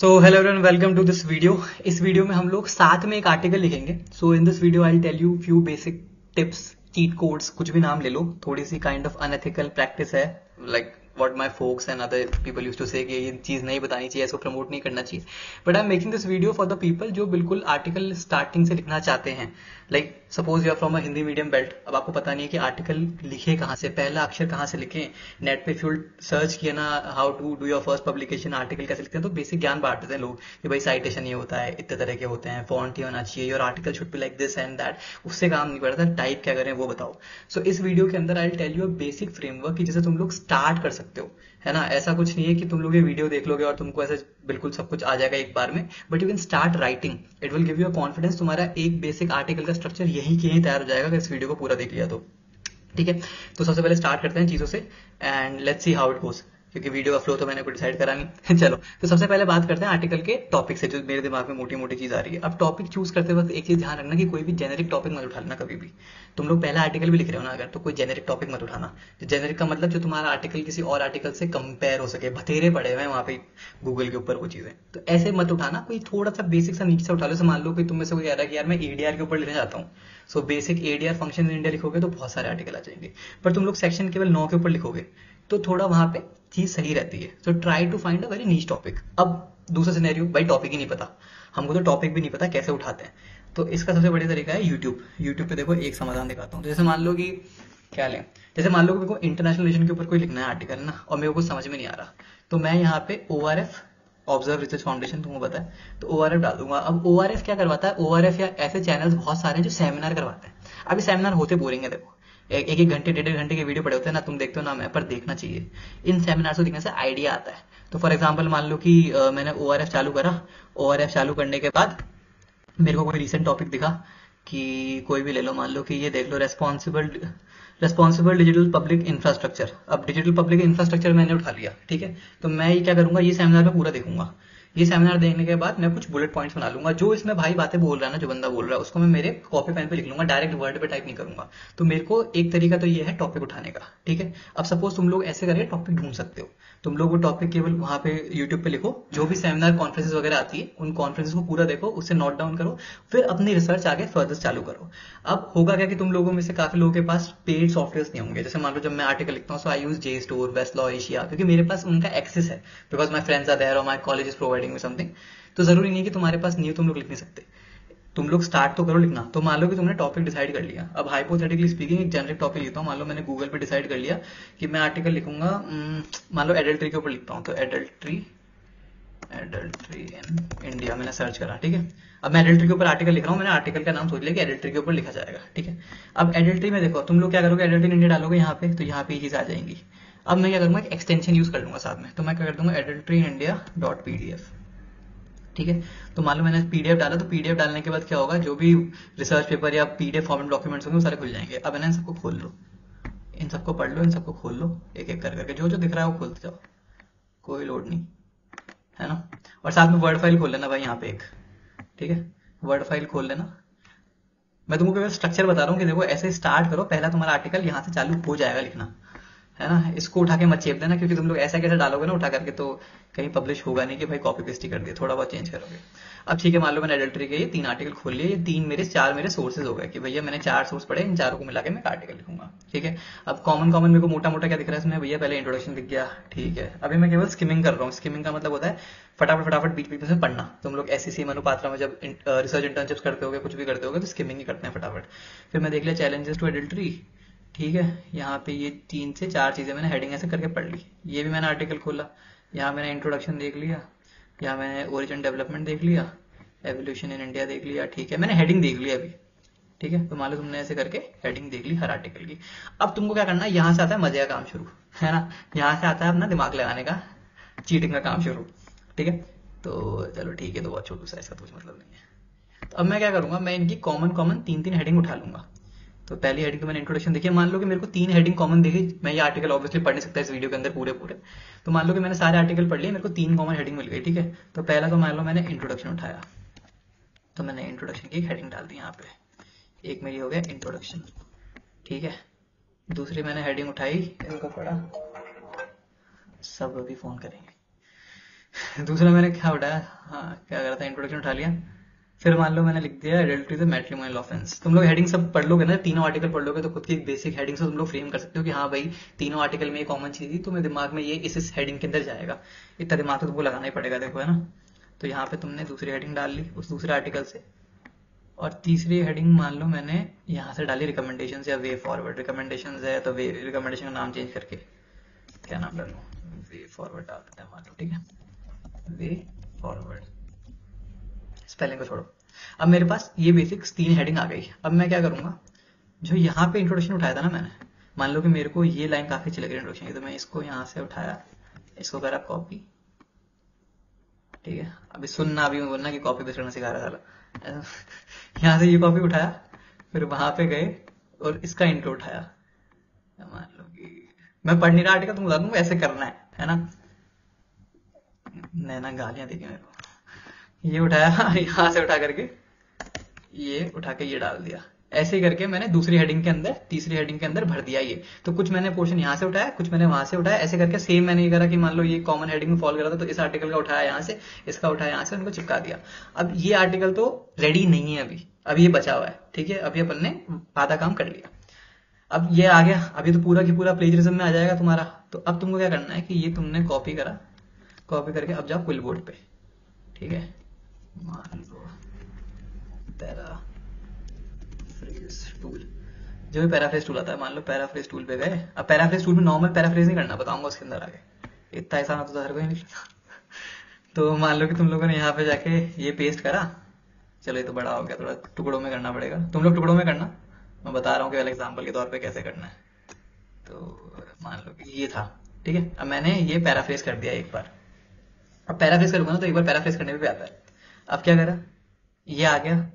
So hello everyone welcome to this video इस video में हम लोग साथ में एक आर्टिकल लिखेंगे. So in this video I tell you few basic tips cheat codes कुछ भी नाम ले लो. थोड़ी सी काइंड ऑफ़ अनएथिकल प्रैक्टिस है. Like like, what my folks and other people used to say ये चीज़ नहीं बतानी चाहिए इसको प्रमोट नहीं करना चाहिए। But I am making this video for the people जो बिल्कुल आर्टिकल स्टार्टिंग से लिखना चाहते हैं। Like suppose you are from a Hindi medium belt अब आपको पता नहीं है कि आर्टिकल लिखे कहाँ से पहला अक्षर कहाँ से लिखे। नेट पे फ्यूल सर्च किया ना how to do your first publication article कैसे लिखते हैं तो बेसिक ज्ञान बांटते हैं लोग कि भाई साइटेशन ये होता है इतने तरह के होते हैं फॉन्ट ही होना चाहिए your article should be like this and that उससे काम नहीं पड़ता टाइप क्या करें वो बताओ। सो so, इस वीडियो के अंदर I tell you a basic framework जैसे तुम लोग स्टार्ट कर सकते हो। है ना? ऐसा कुछ नहीं है कि तुम लोग ये वीडियो देख लोगे और तुमको ऐसे बिल्कुल सब कुछ आ जाएगा एक बार में but you can start writing it will give you confidence तुम्हारा एक बेसिक आर्टिकल का स्ट्रक्चर यही के ही तैयार हो जाएगा अगर इस वीडियो को पूरा देख लिया तो। ठीक है? तो सबसे पहले स्टार्ट करते हैं चीज़ों से and let's see how it goes क्योंकि वीडियो का फ्लो तो मैंने कोई डिसाइड करा नहीं। चलो तो सबसे पहले बात करते हैं आर्टिकल के टॉपिक से, जो मेरे दिमाग में मोटी मोटी चीज़ आ रही है। अब टॉपिक चूज़ करते वक्त एक चीज़ ध्यान रखना कि कोई भी जेनेरिक टॉपिक मत उठाना कभी भी। तुम लोग पहला आर्टिकल भी लिख रहे हो ना अगर तो कोई जेनेरिक टॉपिक मत उठाना। जेनेरिक का मतलब जो तुम्हारा आर्टिकल किसी और आर्टिकल से कंपेयर हो सके भतेरे पड़े हुए वहाँ पे गूगल के ऊपर वो चीज़ें। तो ऐसे मत उठाना, कोई थोड़ा सा बेसिक सा नीचे से उठा लो। मान लो कि तुम में से कोई कह रहा है कि यार मैं एडीआर के ऊपर लिखना चाहता हूँ। So basic ADR function in India लिखोगे तो बहुत सारे आर्टिकल आ जाएँगे। पर तुम लोग सेक्शन केवल नौ के ऊपर लिखोगे। तो थोड़ा वहाँ पे चीज़ सही रहती है। So try to find a very niche topic अब दूसरा सिनेरियो भाई टॉपिक ही नहीं पता। हमको तो टॉपिक भी नहीं पता कैसे उठाते हैं। तो इसका सबसे बढ़िया तरीका है यूट्यूब यूट्यूब पे देखो एक समाधान दिखाता हूँ। जैसे मान लो कि, क्या लें? जैसे मान लो कि मेरे को इंटरनेशनल रिलेशन के ऊपर कोई लिखना है आर्टिकल ना, और मेरे को समझ में नहीं आ रहा तो मैं यहाँ पे O R F observe research foundation तुमको पता है। तो ओ आर एफ़ डाल दूँगा। अब ओ आर एफ़ क्या करवाता है? ओ आर एफ़ या ऐसे चैनल बहुत सारे हैं जो सेमिनार करवाते हैं। अभी सेमिनार होते बोरिंग है देखो। एक एक घंटे, डेढ़ घंटे के वीडियो पड़े होते हैं ना, तुम देखते हो ना, मैं, पर देखना चाहिए। इन सेमिनार को देखने से आइडिया आता है। तो फॉर एग्ज़ाम्पल मान लो कि मैंने ओआरएफ चालू करा। ओआरएफ चालू करने के बाद मेरे को कोई रिसेंट टॉपिक दिखा कि कोई भी ले लो, मान लो कि ये देख लो responsible responsible digital public infrastructure अब डिजिटल पब्लिक इंफ्रास्ट्रक्चर मैंने उठा लिया, ठीक है? तो मैं ये क्या करूँगा? ये सेमिनार में पूरा देखूँगा। ये सेमिनार देखने के बाद मैं कुछ बुलेट पॉइंट्स बना लूँगा। जो इसमें भाई बातें बोल रहा है ना, जो बंदा बोल रहा है, उसको मैं मेरे कॉपी पेन पे लिख लूँगा डायरेक्ट वर्ड पे टाइप नहीं करूँगा। तो मेरे को एक तरीका तो ये है टॉपिक उठाने का, ठीक है? अब सपोज़ तुम लोग ऐसे करके टॉपिक ढूंढ सकते हो। तुम लोग वो टॉपिक केवल वहाँ पे यूट्यूब पे लिखो, जो भी सेमिनार कॉन्फ्रेंसेस वगैरह आती है, उन कॉन्फ्रेंसेस को पूरा देखो, उससे नोट डाउन करो, फिर अपनी रिसर्च आगे फर्दर चालू करो। अब होगा क्या कि तुम लोगों में से काफ़ी लोगों के पास पेड सॉफ्टवेयर नहीं होंगे? जैसे मान लो जब मैं आर्टिकल लिखता हूँ so I use JSTOR Westlaw Asia क्योंकि मेरे पास उनका एक्सेस है। Because my friends are there और my college is providing something तो ज़रूरी नहीं है कि तुम्हारे पास नहीं तुम लोग लिख नहीं सकते। तुम लोग स्टार्ट तो करो लिखना। तो मान लो कि तुमने टॉपिक डिसाइड कर लिया। अब हाइपोथेटिकली स्पीकिंग एक जनरिक टॉपिक लिखता हूँ। मान लो मैंने गूगल पे डिसाइड कर लिया कि मैं आर्टिकल लिखूँगा मान लो एडल्ट्री के ऊपर लिखता हूँ। तो एडल्ट्री एडल्ट्री इन इंडिया मैंने सर्च करा, ठीक है? अब मैं एडल्ट्री के ऊपर आर्टिकल लिख रहा हूँ। मैंने आर्टिकल का नाम सोच लिया कि एडल्ट्री के ऊपर लिखा जाएगा, ठीक है? अब एडल्ट्री में देखो, तुम लोग क्या करोगे? एडल्ट्री इंडिया डालोगे यहाँ पे तो यहाँ पे ये चीज़ आ जाएँगी। अब मैं क्या करूँगा एक्सटेंशन यूज़ कर लूँगा साथ में। तो मैं क्या कर दूँगा एडल्ट्री इंडिया डॉट पीडीएफ ठीक है? तो मान लो मैंने पीडीएफ डाला तो पीडीएफ डालने के बाद क्या होगा, जो भी रिसर्च पेपर या पीडीएफ फॉर्मेट डॉक्यूमेंट्स होंगे, वो सारे खुल जाएँगे। अब इन सबको खोल लो। इन सबको पढ़ लो, इन सबको खोल लो एक एक कर करके जो जो दिख रहा है वो खोलते जाओ। कोई लोड नहीं। है ना? और साथ में वर्ड फ़ाइल खोल लेना भाई यहाँ पे एक। ठीक है? वर्ड फ़ाइल खोल लेना। मैं तुमको स्ट्रक्चर बता रहा हूँ कि देखो, ऐसे स्टार्ट करो, पहला तुम्हारा आर्टिकल यहाँ से चालू हो जाएगा लिखना। है ना? इसको उठा के मत चेप देना, क्योंकि तुम लोग ऐसा कैसे डालोगे ना उठा करके तो कहीं पब्लिश होगा नहीं कि भाई कॉपी पेस्ट कर दिया, थोड़ा बहुत चेंज करोगे। अब ठीक है, मान लो मैंने एडल्ट्री के, ये तीन आर्टिकल खोल लिए, ये तीन मेरे, चार मेरे सोर्सेज हो गए कि भैया मैंने चार सोर्स पढ़े, इन चारों को मिला के मैं आर्टिकल लिखूँगा, ठीक है? अब कॉमन कॉमन मेरे को मोटा मोटा क्या दिख रहा है इसमें? भैया पहले इंट्रोडक्शन दिख गया, ठीक है। अभी मैं केवल स्किमिंग कर रहा हूँ स्किमिंग का मतलब होता है फटाफट फटाफट बीच बीच में पढ़ना। तुम लोग ऐसी सी में जब रिसर्च इंटर्नशिप करते हो कुछ भी करते हो तो स्किमिंग ही करते हैं फटाफट। फिर मैं देख लिया चैलेंजेस टू एडल्ट्री ठीक है, यहाँ पे ये तीन से चार चीज़ें मैंने हेडिंग ऐसे करके पढ़ ली। ये भी मैंने आर्टिकल खोला, यहाँ मैंने इंट्रोडक्शन देख लिया, यहाँ मैंने ओरिजिन डेवलपमेंट देख लिया एवोल्यूशन इन इंडिया देख लिया, ठीक है, मैंने हेडिंग देख लिया अभी, ठीक है तो मान लो तुमने ऐसे करके हेडिंग देख ली हर आर्टिकल की। अब तुमको क्या करना है, यहाँ से आता है मज़े का काम शुरू, है ना? यहाँ से आता है अपना दिमाग लगाने का चीटिंग का काम शुरू, ठीक है? तो चलो ठीक है तो बहुत छोटू सा ऐसा तो कुछ मतलब नहीं है। तो अब मैं क्या करूँगा, मैं इनकी कॉमन कॉमन तीन तीन हेडिंग उठा लूँगा। तो पहली हेडिंग मैंने इंट्रोडक्शन देखी मान लो कि मेरे को तीन हेडिंग कॉमन देखी, मैं ये आर्टिकल ऑब्वियसली पढ़ नहीं सकता इस वीडियो के अंदर पूरे पूरे। तो मान लो कि मैंने सारे आर्टिकल पढ़ लिए, मेरे को तीन कॉमन हेडिंग मिल गई, ठीक है? तो पहला तो मान लो मैंने इंट्रोडक्शन उठाया। तो मैंने इंट्रोडक्शन की हेडिंग डाल दी यहाँ पे। एक मेरी हो गया इंट्रोडक्शन ठीक है? दूसरी मैंने हेडिंग उठाई, इनको पढ़ा। सब अभी फ़ोन करेंगे। दूसरा मैंने क्या उठाया? हाँ क्या करा था? इंट्रोडक्शन उठा लिया। फिर मान लो मैंने लिख दिया एडल्ट्री द मैट्रिमोनियल ऑफेंस तुम लोग हेडिंग सब पढ़ लोगे ना? तीनों आर्टिकल पढ़ लोगे तो खुद की एक बेसिक हेडिंग से तुम लोग फ्रेम कर सकते हो कि हाँ भाई, तीनों आर्टिकल में ये कॉमन चीज़ थी तो मेरे दिमाग में ये इस इस हेडिंग के अंदर जाएगा। इतना दिमाग तो तुमको लगाना ही पड़ेगा देखो, है ना? तो यहाँ पे तुमने दूसरी हेडिंग डाल ली उस दूसरे आर्टिकल से। और तीसरी हेडिंग मान लो मैंने यहाँ से डाली रिकमेंडेशन या वे फॉरवर्ड रिकमेंडेशन है तो वे रिकमेंडेशन का नाम चेंज करके। क्या नाम डालू? वे फॉरवर्ड डाल देते हैं मान लो, ठीक है? वे फॉरवर्ड स्पेलिंग को छोड़ो। अब मेरे पास ये बेसिक्स तीन हेडिंग आ गई। अब मैं क्या करूँगा? जो यहाँ पे इंट्रोडक्शन उठाया था ना मैंने, मान लो कि मेरे को ये लाइन काफ़ी अच्छी लगी इंट्रोडक्शन की तो मैं इसको यहाँ से उठाया। इसको करा कॉपी ठीक है? अभी सुनना, अभी बोलना कि कॉपी पेस्ट सिखा रहा था यहाँ से ये कॉपी उठाया, फिर वहाँ पे गए और इसका इंट्रो उठाया। मान लो कि मैं पढ़ नहीं रहा आर्टिकल तुम बता दूँगा, ऐसे करना है है ना? नैना गालियाँ देखी मेरे को। ये उठाया, यहाँ से उठा करके, ये उठा के ये डाल दिया। ऐसे ही करके मैंने दूसरी हेडिंग के अंदर, तीसरी हेडिंग के अंदर भर दिया ये। तो कुछ मैंने पोर्शन यहाँ से उठाया, कुछ मैंने वहाँ से उठाया। ऐसे करके सेम मैंने ये करा कि मान लो ये कॉमन हेडिंग में फॉलो करा था तो इस आर्टिकल का उठाया यहाँ से, इसका उठाया यहाँ से, उनको चिपका दिया। अब ये आर्टिकल तो रेडी नहीं है अभी। अभी ये बचा हुआ है, ठीक है? अभी अपन ने आधा काम कर लिया। अब ये आ गया। अभी तो पूरा की पूरा प्लेजरिज्म में आ जाएगा तुम्हारा। तो अब तुमको क्या करना है कि ये तुमने कॉपी करा। कॉपी करके अब जाओ क्विल बोर्ड पे, ठीक है? जो भी पैराफ्रेज टूल आता है, मान लो पैराफ्रेज टूल पे गए। अब पैराफ्रेज टूल में नॉर्मल पैराफ्रेज नहीं करना, बताऊँगा उसके अंदर आगे इतना ऐसा ना तो हर कोई नहीं। तो मान लो कि तुम लोगों ने यहाँ पे जाके ये पेस्ट करा। चलो ये तो बड़ा हो गया, थोड़ा टुकड़ों में करना पड़ेगा। तुम लोग टुकड़ों में करना। मैं बता रहा हूँ कि एग्ज़ाम्पल के तौर पर कैसे करना है। तो मान लो कि ये था, ठीक है? अब मैंने ये पैराफ्रेज कर दिया एक बार। अब पैराफ्रेज करूँगा ना तो एक बार पैराफ्रेज करने में भी आता है। अब क्या करा? ये आ गया।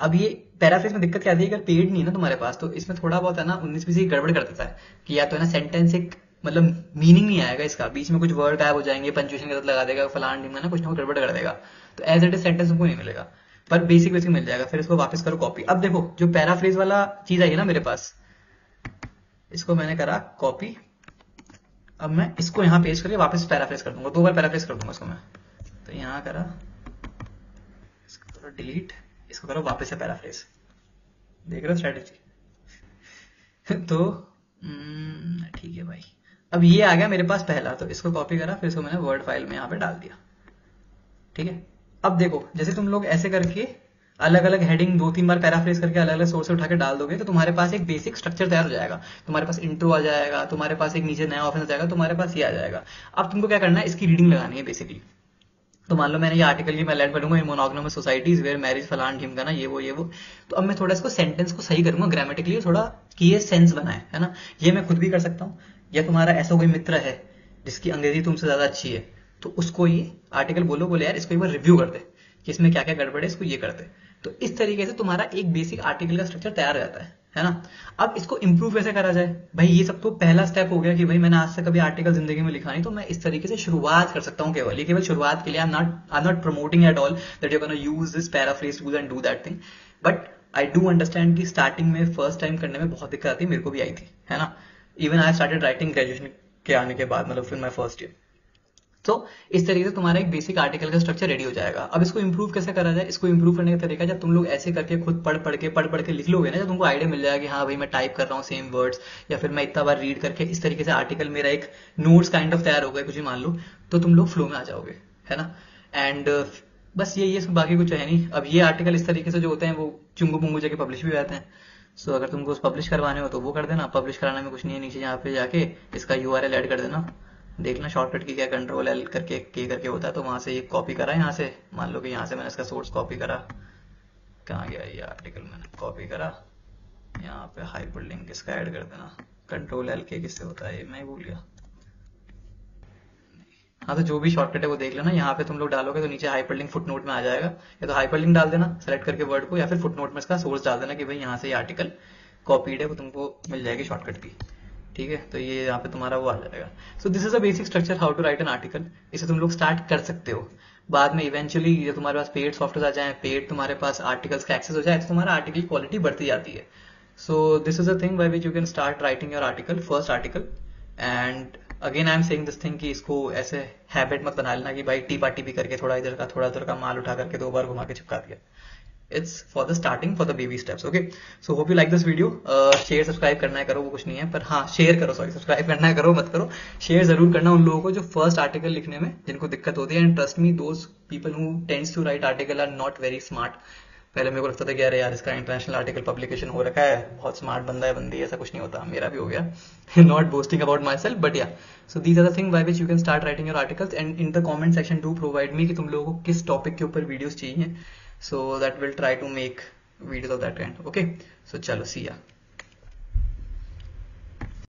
अब ये पैराफ्रेज में दिक्कत क्या आती है? अगर पेड नहीं है ना तुम्हारे पास तो इसमें थोड़ा बहुत है ना, उन्नीस बीस गड़बड़ कर देता है कि या तो है ना सेंटेंस एक मतलब मीनिंग नहीं आएगा इसका। बीच में कुछ वर्ड गायब हो जाएँगे पंचुएशन के साथ लगा देगा, फलान डिंग ना कुछ ना गड़बड़ कर देगा। तो एज इट इज़ सेंटेंस तुमको नहीं मिलेगा। पर बेसिक बेसिक मिल जाएगा। फिर इसको वापस करो कॉपी अब देखो, जो पैराफ्रेज वाला चीज़ आई है ना मेरे पास, इसको मैंने करा कॉपी अब मैं इसको यहाँ पेश करके वापस पैराफ्रेज कर दूँगा। दो बार पैराफ्रेज कर दूँगा इसको मैं। तो यहाँ करा इसको डिलीट इसको करो वापस से पैराफ्रेज देख रहे हो स्ट्रेटेजी तो हम्म, ठीक है भाई। अब ये आ गया मेरे पास पहला तो इसको कॉपी करा फिर इसको मैंने वर्ड फ़ाइल में यहाँ पे डाल दिया। ठीक है? अब देखो जैसे तुम लोग ऐसे करके अलग अलग हेडिंग दो तीन बार पैराफ्रेज करके अलग अलग सोर्स उठा के डाल दोगे तो तुम्हारे पास एक बेसिक स्ट्रक्चर तैयार हो जाएगा। तुम्हारे पास इंट्रो आ जाएगा तुम्हारे पास एक नीचे नया ऑफ़िस आ जाएगा तुम्हारे पास ये आ जाएगा। अब तुमको क्या करना है इसकी रीडिंग लगानी है बेसिकली तो मान लो मैंने ये आर्टिकल की मैं लैंड करूँगा मोनोगनोमस सोसाइटीज वेयर मैरिज फलान ढिमका ना, ये वो ये वो। तो अब मैं थोड़ा इसको सेंटेंस को सही करूँगा ग्रामेटिकली थोड़ा कि ये सेंस बनाए, है ना? ये मैं खुद भी कर सकता हूँ। या तुम्हारा ऐसा कोई मित्र है, जिसकी अंग्रेज़ी तुमसे ज़्यादा अच्छी है तो उसको ये आर्टिकल बोलो, बोले, यार, इसको एक बार रिव्यू कर दे, कि इसमें क्या क्या गड़बड़ है, इसको ये कर दे। तो इस तरीके से तुम्हारा एक बेसिक आर्टिकल का स्ट्रक्चर तैयार जाता है। है ना? अब इसको इंप्रूव कैसे करा जाए? भाई, ये सब तो पहला स्टेप हो गया कि भाई मैंने आज से कभी आर्टिकल ज़िंदगी में लिखा नहीं तो मैं इस तरीके से शुरुआत कर सकता हूँ केवल। ये केवल शुरुआत के लिए I am not I not promoting at all that you can use this paraphrase tool and do that thing but I do understand कि स्टार्टिंग में फ़र्स्ट टाइम करने में बहुत दिक्कत आती, मेरे को भी आई थी, है ना? Even I started writing graduation के आने के बाद मतलब फिर माई फ़र्स्ट ईयर तो इस तरीके से तुम्हारा एक बेसिक आर्टिकल का स्ट्रक्चर रेडी हो जाएगा। अब इसको इंप्रूव कैसे करा जाए? इसको इंप्रूव करने का तरीका जब तुम लोग ऐसे करके खुद पढ़ पढ़ के, पढ़ पढ़ के लिख लोगे ना, जब तुमको आइडिया मिल जाएगा कि हाँ भाई मैं टाइप कर रहा हूँ सेम वर्ड्स या फिर मैं इतना बार रीड करके इस तरीके से आर्टिकल मेरा एक नोट्स काइंड ऑफ़ तैयार हो गया, कुछ भी मान लो तो तुम लोग फ्लो में आ जाओगे, है ना? एंड बस ये ये सब बाकी कुछ है नहीं। अब ये आर्टिकल इस तरीके से जो होते हैं, वो चुंगू पुंगू जाके पब्लिश भी हो जाते हैं। सो अगर तुमको पब्लिश करवाने हो तो वो कर देना। पब्लिश कराने में कुछ नहीं है नीचे यहाँ पे जाके, इसका यू ऐड कर देना। देखना शॉर्टकट की क्या कंट्रोल एल करके के करके होता है तो वहाँ से ये कॉपी करा यहाँ से। मान लो कि यहाँ से मैंने इसका सोर्स कॉपी करा। कहाँ गया ये आर्टिकल मैंने? कॉपी करा। यहाँ पे हाइपर लिंक इसका ऐड कर देना। कंट्रोल एल के किससे होता है मैं भूल गया। हाँ तो जो भी शॉर्टकट है वो देख लेना। यहाँ पे तुम लोग डालोगे तो नीचे हाइपर लिंक फुट नोट में आ जाएगा। या तो हाइपर लिंक डाल देना सेलेक्ट करके वर्ड को, या फिर फुट नोट में इसका सोर्स डाल देना कि भाई यहाँ से ये आर्टिकल कॉपीड है, वो तुमको मिल जाएगी शॉर्टकट की। ठीक है? तो ये यहाँ पे तुम्हारा वो आ जाएगा। So this is a basic structure how to write an article इसे तुम लोग स्टार्ट कर सकते हो। बाद में इवेंचुअली जब तुम्हारे पास पेड सॉफ्टवेयर आ जाए पेड तुम्हारे पास आर्टिकल्स का एक्सेस हो जाए तो तुम्हारा आर्टिकल की क्वालिटी बढ़ती जाती है। So this is a thing by which you can start writing your article first article and again I am saying this thing कि इसको ऐसे हैबिट मत बना लेना कि भाई टी पार्टी भी करके, थोड़ा इधर का, थोड़ा उधर का, माल उठा करके दो बार घुमा के चिपका दिया। It's for the starting for the baby steps okay so hope you like this video share subscribe करना है करो, वो कुछ नहीं है, पर हाँ शेयर करो सॉरी सब्सक्राइब करना है करो, मत करो। शेयर ज़रूर करना उन लोगों को जो फ़र्स्ट आर्टिकल लिखने में, जिनको दिक्कत होती है। And trust me those people who tends to write article are not very smart पहले मेरे को लगता था कि अरे यार, इसका इंटरनेशनल आर्टिकल पब्लिकेशन हो रखा है, बहुत स्मार्ट बंदा है, बंदी ऐसा कुछ नहीं होता। मेरा भी हो गया। Not boasting about myself but yeah so these are the thing by which you can start writing your articles and in the comment section do provide me कि तुम लोगों को किस टॉपिक के ऊपर वीडियोस चाहिए। so that will try to make videos of that kind okay? So chalo see ya.